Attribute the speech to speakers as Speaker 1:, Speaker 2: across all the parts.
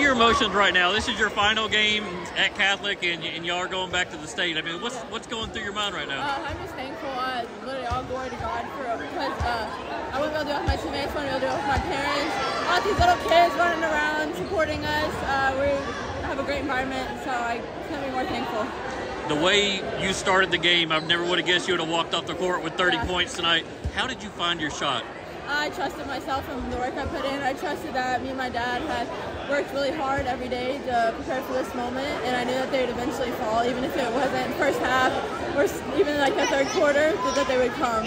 Speaker 1: emotions right now. This is your final game at Catholic, and, and you are going back to the state. I mean, what's what's going through your mind right now?
Speaker 2: Uh, I'm just thankful. Uh, literally, all glory to God for it because uh, I wouldn't be able to do it with my teammates. I wouldn't be able to do it with my parents. All these little kids running around supporting us. Uh, we have a great environment, so I couldn't be more thankful.
Speaker 1: The way you started the game, I never would have guessed you would have walked off the court with 30
Speaker 2: Yeah.
Speaker 1: points tonight. How did you find your shot?
Speaker 2: I trusted myself and the work I put in. I trusted that me and my dad had worked really hard every day to prepare for this moment, and I knew that they would eventually fall, even if it wasn't first half or even like the third quarter, that they would come.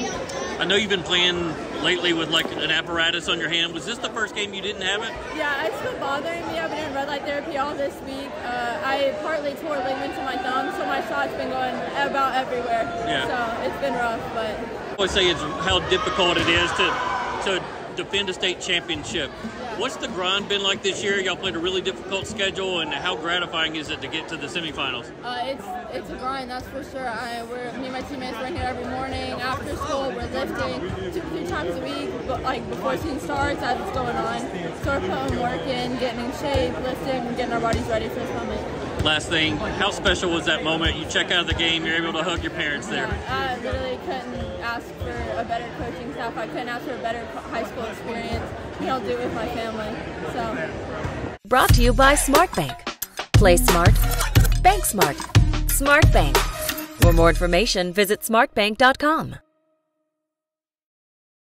Speaker 1: I know you've been playing lately with like an apparatus on your hand. Was this the first game you didn't have it?
Speaker 2: Yeah, it's been bothering me. I've been in red light therapy all this week. Uh, I partly tore ligaments in my thumb, so my shot's been going about everywhere.
Speaker 1: Yeah.
Speaker 2: So it's been rough, but
Speaker 1: I always say it's how difficult it is to to defend a state championship. What's the grind been like this year? Y'all played a really difficult schedule, and how gratifying is it to get to the semifinals?
Speaker 2: uh, it's it's a grind, that's for sure. I, we're, me and my teammates are here every morning. After school, we're lifting two, three times a week, but like before season starts, as it's going on. So we're putting work in, getting in shape, lifting, getting our bodies ready for this moment.
Speaker 1: Last thing, how special was that moment? You check out of the game, you're able to hug your parents there.
Speaker 2: Uh, I literally couldn't ask for a better coaching staff. I couldn't ask for a better high school experience. You know, do it with my family. So.
Speaker 3: Brought to you by SmartBank. Play smart, bank smart. SmartBank. For more information, visit smartbank.com.